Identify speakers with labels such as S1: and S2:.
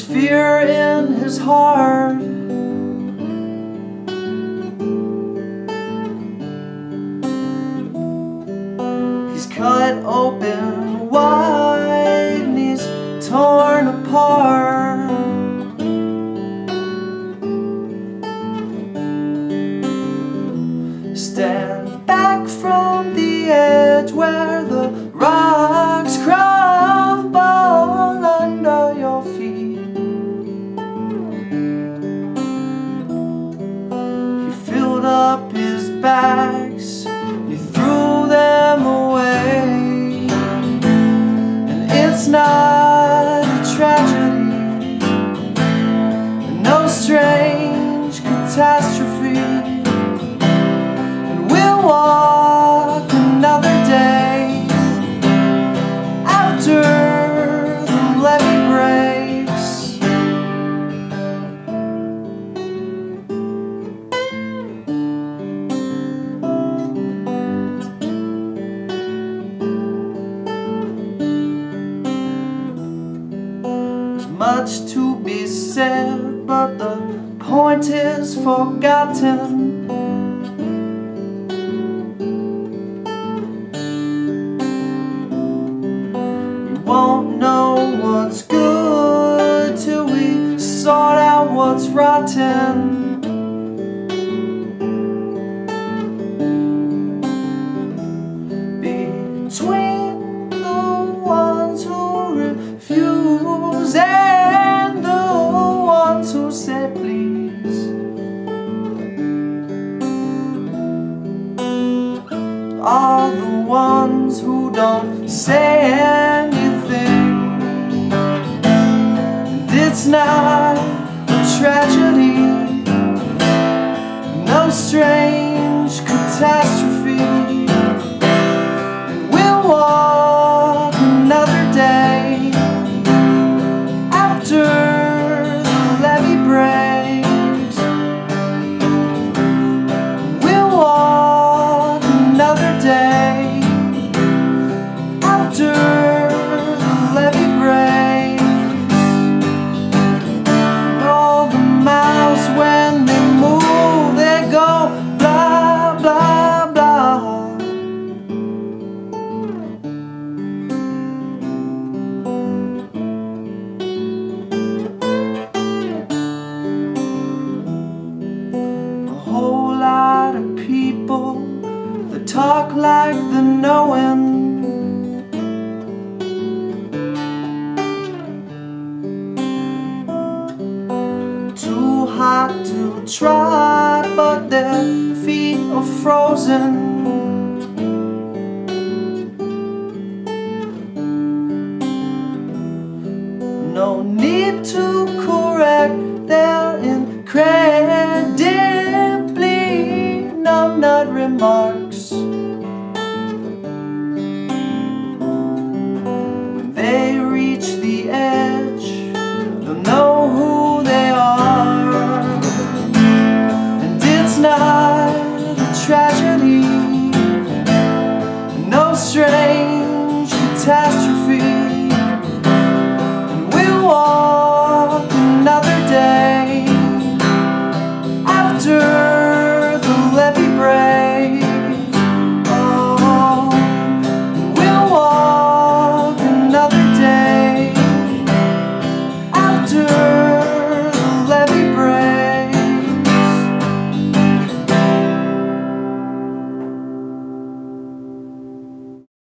S1: fear in his heart. He's cut open wide and he's torn apart bags, he threw them away. And it's not much to be said, but the point is forgotten. We won't know what's good till we sort out what's rotten. Don't say anything. And it's not a tragedy, no strange like the knowing. Too hot to try But their feet are frozen. No need to correct their incredibly numb not remark